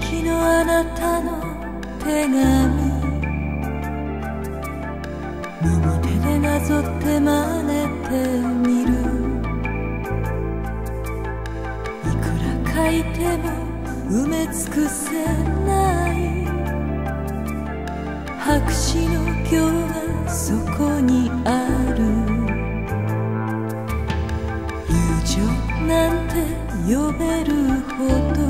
きのあなたの手紙右手でなぞって真似てみる。いくら書いても埋め尽くせない。白紙の行がそこにある。友情なんて呼べるほど。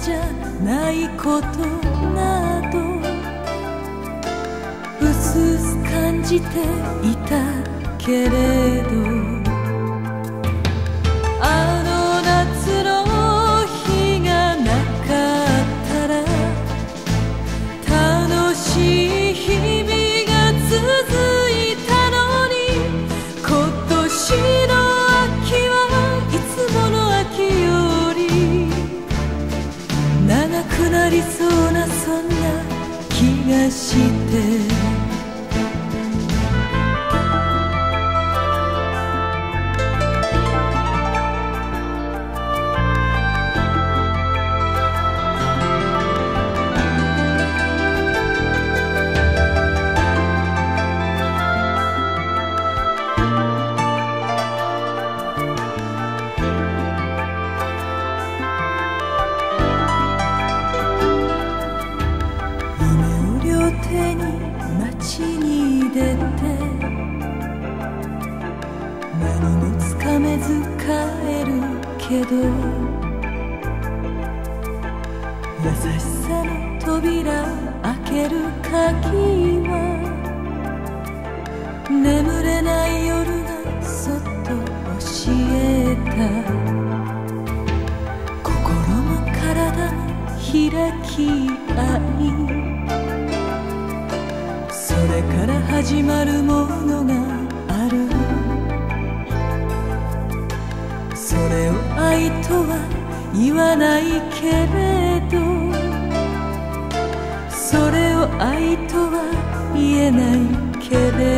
じゃないことなどうすうす感じていたけれどしてつかめず帰るけど優しさの扉開ける鍵は眠れない夜がそっと教えた。心も体も開き合い。それから始まるものがある。それを愛とは言わないけれどそれを愛とは言えないけれど。